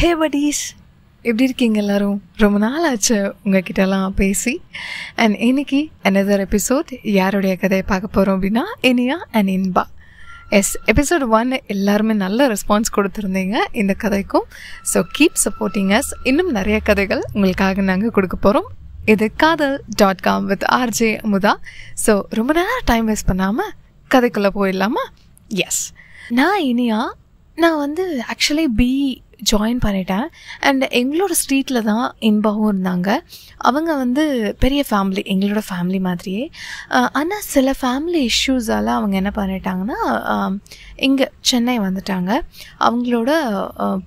ஹே படீஸ் எப்படி இருக்கீங்க எல்லாரும்? ரொம்ப நாள் ஆச்சு உங்ககிட்டலாம் பேசி. அண்ட் இன்னைக்கு அனதர் எபிசோட் யாருடைய கதையை பார்க்க போகிறோம் அப்படின்னா Iniya and Inba. Yes episode one எல்லாருமே நல்ல ரெஸ்பான்ஸ் கொடுத்துருந்தீங்க இந்த கதைக்கும். ஸோ கீப் சப்போர்ட்டிங் அஸ் இன்னும் நிறைய கதைகள் உங்களுக்காக நாங்கள் கொடுக்க போகிறோம் இது Kadhal dot com with RJ Amudha. So ரொம்ப நேரம் டைம் வேஸ்ட் பண்ணாமல் கதைக்குள்ளே போயிடலாமா? எஸ் நான் இனியா. நான் வந்து ஆக்சுவலி பி ஜாயின் பண்ணிட்டேன். அண்ட் எங்களோட ஸ்ட்ரீட்டில் தான் இன்பாவும் இருந்தாங்க. அவங்க வந்து பெரிய ஃபேமிலி எங்களோட ஃபேமிலி மாதிரியே. ஆனால் சில ஃபேமிலி இஷ்யூஸால் அவங்க என்ன பண்ணிட்டாங்கன்னா இங்கே சென்னை வந்துட்டாங்க. அவங்களோட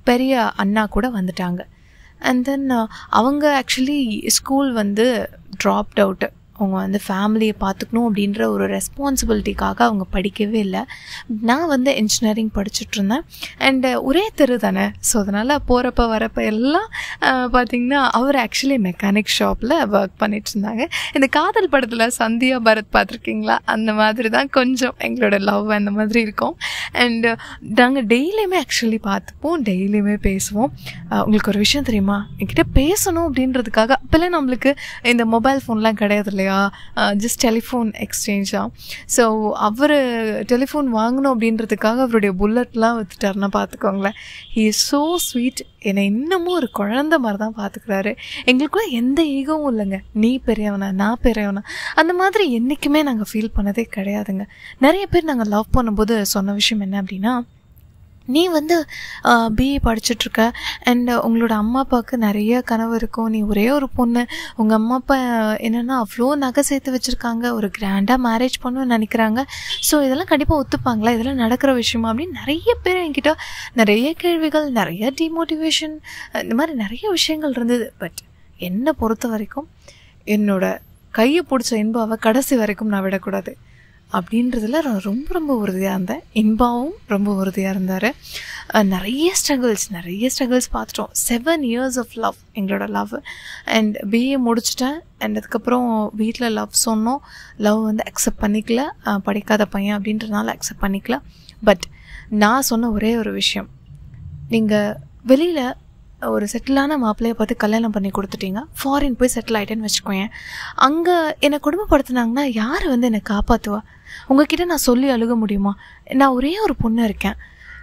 பெரிய அண்ணா கூட வந்துட்டாங்க. அண்ட் தென் அவங்க ஆக்சுவலி ஸ்கூல் வந்து ட்ராப்ட் அவுட்டு அவங்க வந்து ஃபேமிலியை பார்த்துக்கணும் அப்படின்ற ஒரு ரெஸ்பான்சிபிலிட்டிக்காக அவங்க படிக்கவே இல்லை. நான் வந்து இன்ஜினியரிங் படிச்சுட்ருந்தேன் அண்டு அண்ட் ஒரே தெரு தானே. ஸோ அதனால் போகிறப்ப வரப்ப எல்லாம் பார்த்திங்கன்னா அவர் ஆக்சுவலி மெக்கானிக் ஷாப்பில் ஒர்க் பண்ணிட்டு இருந்தாங்க. இந்த காதல் படத்தில் சந்தியா பரத் பார்த்துருக்கீங்களா அந்த மாதிரி தான் கொஞ்சம் எங்களோட லவ் அந்த மாதிரி இருக்கும். அண்டு நாங்கள் டெய்லியுமே ஆக்சுவலி பார்த்துப்போம் டெய்லியுமே பேசுவோம். உங்களுக்கு ஒரு விஷயம் தெரியுமா? என்கிட்ட பேசணும் அப்படின்றதுக்காக. அப்போல்லாம் நம்மளுக்கு இந்த மொபைல் ஃபோன்லாம் கிடையாது இல்லையா? ஜஸ்ட் டெலிஃபோன் எக்ஸ்சேஞ்சாக ஸோ அவர் டெலிஃபோன் வாங்கணும் அப்படின்றதுக்காக அவருடைய புல்லட்லாம் வித்துட்டாருன்னா பார்த்துக்கோங்களேன் ஹீ இஸ் ஸோ ஸ்வீட் என்னை இன்னமும் ஒரு குழந்த மாதிரி தான் பார்த்துக்கிறாரு எங்களுக்குள்ள எந்த ஈகவும் இல்லைங்க. நீ பெரியவனா நான் பெரியவனா. அந்த மாதிரி என்றைக்குமே நாங்கள் ஃபீல் பண்ணதே கிடையாதுங்க. நிறைய பேர் நாங்கள் லவ் பண்ணும்போது சொன்ன விஷயம் என்ன அப்படின்னா நீ வந்து பிஏ படிச்சுட்ருக்க அண்ட் உங்களோட அம்மா அப்பாவுக்கு நிறைய கனவு இருக்கும். நீ ஒரே ஒரு பொண்ணு. உங்கள் அம்மா அப்பா என்னென்னா அவ்வளோ நகை சேர்த்து வச்சுருக்காங்க. ஒரு கிராண்டாக மேரேஜ் பண்ணணும்னு நினைக்கிறாங்க. ஸோ இதெல்லாம் கண்டிப்பாக ஒத்துப்பாங்களா? இதெல்லாம் நடக்கிற விஷயமா? அப்படின்னு நிறைய பேர் என்கிட்ட நிறைய கேள்விகள் நிறைய டிமோட்டிவேஷன் இந்த மாதிரி நிறைய விஷயங்கள் இருந்தது. பட் என்னை பொறுத்த வரைக்கும் என்னோட கையை பிடிச்ச இன்பாவை கடைசி வரைக்கும் நான் விடக்கூடாது. அப்படின்றதுல நான் ரொம்ப ரொம்ப உறுதியாக இருந்தேன். இன்பாவும் ரொம்ப உறுதியாக இருந்தார். நிறைய ஸ்ட்ரகிள்ஸ் நிறைய ஸ்ட்ரகிள்ஸ் பார்த்துட்டோம். செவன் இயர்ஸ் ஆஃப் லவ் எங்களோட லவ் அண்ட் பிஏ முடிச்சிட்டேன். அண்ட் அதுக்கப்புறம் வீட்டில் லவ் சொன்னோம். லவ் வந்து அக்செப்ட் பண்ணிக்கல. படிக்காத பையன் அப்படின்றனால அக்செப்ட் பண்ணிக்கல. பட் நான் சொன்ன ஒரே ஒரு விஷயம். நீங்கள் வெளியில் ஒரு செட்டிலான மாப்பிள்ளையை பார்த்து கல்யாணம் பண்ணி கொடுத்துட்டீங்க. ஃபாரின் போய் செட்டில் ஆகிட்டேன்னு வச்சுக்கோங்க அங்கே என்னை குடும்பப்படுத்துனாங்கன்னா யார் வந்து என்னை காப்பாற்றுவா உங்ககிட்ட நான் சொல்லி அழுக முடியுமா? நான் ஒரே ஒரு பொண்ணு இருக்கேன்.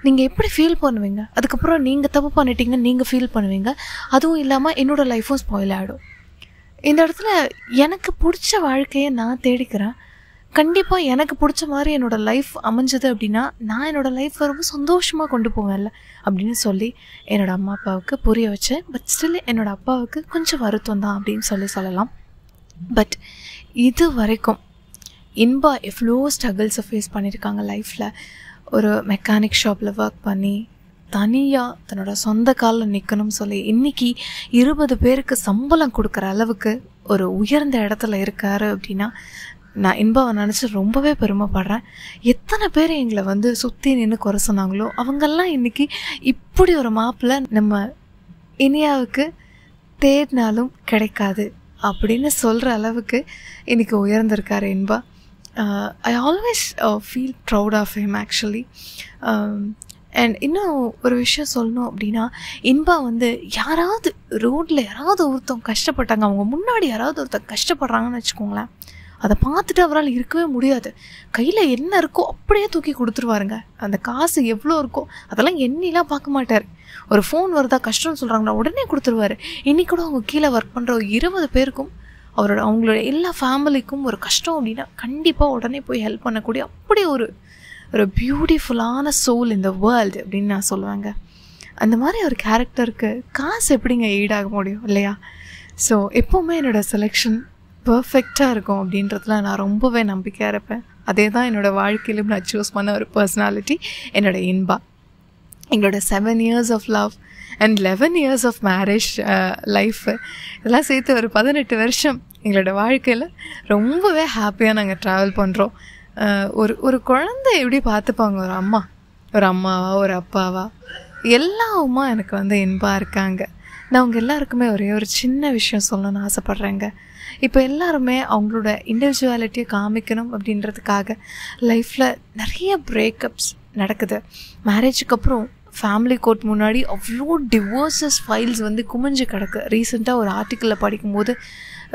நீங்கள் எப்படி ஃபீல் பண்ணுவீங்க? அதுக்கப்புறம் நீங்கள் தப்பு பண்ணிட்டீங்கன்னு நீங்கள் ஃபீல் பண்ணுவீங்க. அதுவும் இல்லாமல் என்னோடய லைஃப்பும் ஸ்பாயில் ஆகிடும் இந்த இடத்துல எனக்கு பிடிச்ச வாழ்க்கையை நான் தேடிக்கிறேன். கண்டிப்பாக எனக்கு பிடிச்ச மாதிரி என்னோடய லைஃப் அமைஞ்சது அப்படின்னா நான் என்னோடய லைஃப்பை ரொம்ப சந்தோஷமாக கொண்டு போவேன்ல அப்படின்னு சொல்லி என்னோடய அம்மா அப்பாவுக்கு புரிய வச்சேன். பட் ஸ்டில் என்னோடய அப்பாவுக்கு கொஞ்சம் வருத்தம் தான் அப்படின்னு சொல்லி சொல்லலாம். பட் இது வரைக்கும் இன்பா எவ்வளோ ஸ்ட்ரகிள்ஸை ஃபேஸ் பண்ணியிருக்காங்க லைஃப்பில் ஒரு மெக்கானிக் ஷாப்பில் ஒர்க் பண்ணி தனியாக தன்னோட சொந்த காலில் நிற்கணும்னு சொல்லி இன்றைக்கி இருபது பேருக்கு சம்பளம் கொடுக்குற அளவுக்கு ஒரு உயர்ந்த இடத்துல இருக்காரு அப்படின்னா நான் இன்பாவை நினச்சி ரொம்பவே பெருமைப்படுறேன். எத்தனை பேர் எங்களை வந்து சுற்றி நின்று குறை சொன்னாங்களோ அவங்கெல்லாம் இன்றைக்கி இப்படி ஒரு மாப்பிள்ளை நம்ம இனியாவுக்கு தேடினாலும் கிடைக்காது அப்படின்னு சொல்கிற அளவுக்கு இன்றைக்கி உயர்ந்திருக்காரு Inba. I always feel proud of him actually and இன்னும் ஒரு விஷயம் சொல்லணும் அப்படின்னா இன்பா வந்து யாராவது ரோட்டில் யாராவது ஒருத்தவங்க கஷ்டப்பட்டாங்க அவங்க முன்னாடி யாராவது ஒருத்தர் கஷ்டப்படுறாங்கன்னு வச்சுக்கோங்களேன். அதை பார்த்துட்டு அவரால் இருக்கவே முடியாது. கையில் என்ன இருக்கோ அப்படியே தூக்கி கொடுத்துருவாருங்க. அந்த காசு எவ்வளோ இருக்கோ அதெல்லாம் எண்ணிலாம் பார்க்க மாட்டார். ஒரு ஃபோன் வருதா கஷ்டம்னு சொல்கிறாங்கன்னா உடனே கொடுத்துருவாரு. இன்னைக்கு கூட அவங்க கீழே ஒர்க் பண்ணுற ஒரு இருபது பேருக்கும் அவரோட அவங்களோட எல்லா ஃபேமிலிக்கும் ஒரு கஷ்டம் அப்படின்னா கண்டிப்பாக உடனே போய் ஹெல்ப் பண்ணக்கூடிய அப்படி ஒரு ஒரு பியூட்டிஃபுல்லான சோல் இந்த வேர்ல்டு அப்படின்னு நான் சொல்லுவேங்க. அந்த மாதிரி ஒரு கேரக்டருக்கு காசு எப்படிங்க ஈடாக முடியும் இல்லையா? ஸோ எப்போவுமே என்னோடய செலெக்ஷன் பர்ஃபெக்டாக இருக்கும் அப்படின்றதுல நான் ரொம்பவே நம்பிக்கையாக இருப்பேன். அதே தான் என்னோடய வாழ்க்கையிலும் நான் சூஸ் பண்ண ஒரு பர்சனாலிட்டி என்னோட இன்பா. எங்களோட seven years of love and eleven years of marriage life இதெல்லாம் சேர்த்து ஒரு பதினெட்டு வருஷம் எங்களோட வாழ்க்கையில் ரொம்பவே ஹாப்பியாக நாங்கள் ட்ராவல் பண்ணுறோம் uh, ஒரு ஒரு குழந்தை எப்படி பார்த்துப்பாங்க? ஒரு அம்மா ஒரு அம்மாவா ஒரு அப்பாவா? எல்லா அம்மா எனக்கு வந்து இன்பாக இருக்காங்க. நான் அவங்க எல்லாருக்குமே ஒரே ஒரு சின்ன விஷயம் சொல்லணும்னு ஆசைப்பட்றேங்க. இப்போ எல்லாருமே அவங்களோட இண்டிவிஜுவாலிட்டியை காமிக்கணும் அப்படின்றதுக்காக லைஃப்பில் நிறைய பிரேக்கப்ஸ் நடக்குது. மேரேஜுக்கு அப்புறம் ஃபேமிலி கோர்ட் முன்னாடி அவ்வளோ டிவோர்ஸஸ் ஃபைல்ஸ் வந்து குமிஞ்சு கிடக்கு. ரீசெண்டாக ஒரு ஆர்டிக்கிளில் படிக்கும்போது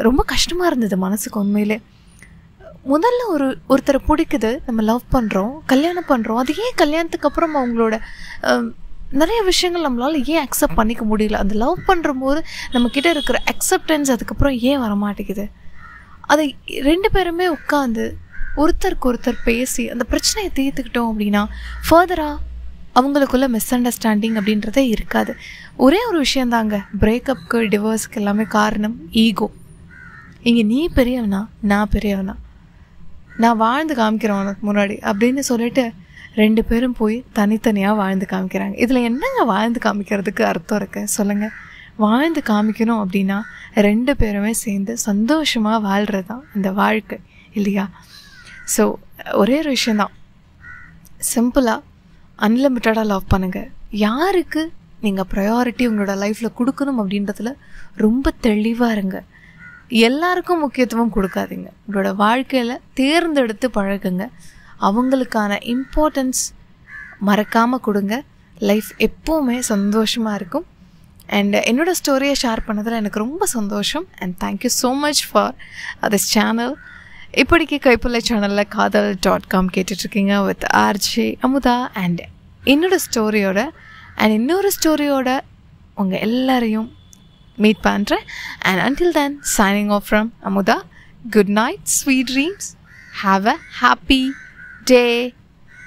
ரொம்ப கஷ்டமாக இருந்தது மனசுக்கு உண்மையிலே. முதல்ல ஒரு ஒருத்தரை பிடிக்குது நம்ம லவ் பண்ணுறோம் கல்யாணம் பண்ணுறோம் அது ஏன் கல்யாணத்துக்கு அப்புறம் அவங்களோட நிறைய விஷயங்கள் நம்மளால் ஏன் அக்செப்ட் பண்ணிக்க முடியல? அந்த லவ் பண்ணுறம்போது நம்மக்கிட்ட இருக்கிற அக்செப்டன்ஸ் அதுக்கப்புறம் ஏன் வரமாட்டேங்குது? அதை ரெண்டு பேருமே உட்காந்து ஒருத்தருக்கு ஒருத்தர் பேசி அந்த பிரச்சனையை தீர்த்துக்கிட்டோம் அப்படின்னா ஃபர்தராக அவங்களுக்குள்ள மிஸ் அண்டர்ஸ்டாண்டிங் அப்படின்றதே இருக்காது. ஒரே ஒரு விஷயந்தாங்க பிரேக்கப்புக்கு டிவோர்ஸ்க்கு எல்லாமே காரணம் ஈகோ இங்கே நீ பெரியவனா நான் பெரியவனா? நான் வாழ்ந்து காமிக்கிறேன் உனக்கு முன்னாடி அப்படின்னு சொல்லிட்டு ரெண்டு பேரும் போய் தனித்தனியாக வாழ்ந்து காமிக்கிறாங்க. இதில் என்னங்க வாழ்ந்து காமிக்கிறதுக்கு அர்த்தம் இருக்குது சொல்லுங்கள் வாழ்ந்து காமிக்கணும் அப்படின்னா ரெண்டு பேருமே சேர்ந்து சந்தோஷமாக வாழ்கிறது தான் இந்த வாழ்க்கை இல்லையா? ஸோ ஒரே ஒரு விஷயந்தான் சிம்பிளாக அன்லிமிட்டடாக லவ் பண்ணுங்கள் யாருக்கு நீங்கள் ப்ரையாரிட்டி உங்களோட லைஃப்பில் கொடுக்கணும் அப்படின்றதுல ரொம்ப தெளிவாக இருங்க. எல்லாருக்கும் முக்கியத்துவம் கொடுக்காதீங்க. உங்களோட வாழ்க்கையில் தேர்ந்தெடுத்து பழகுங்க. அவங்களுக்கான இம்பார்ட்டன்ஸ் மறக்காமல் கொடுங்க. லைஃப் எப்போவுமே சந்தோஷமாக இருக்கும். அண்ட் என்னோடய ஸ்டோரியை ஷேர் பண்ணதில் எனக்கு ரொம்ப சந்தோஷம். And thank you so much for this channel Ippadikku Kaipulla சேனலில் காதல் டாட் காம் கேட்டுட்ருக்கீங்க வித் ஆர்ஜே அமுதா. அண்ட் என்னோட ஸ்டோரியோட அண்ட் இன்னொரு ஸ்டோரியோட உங்கள் எல்லாரையும் மீட் பண்ணுறேன் and until then signing off from Amudha. Good night sweet dreams have a happy day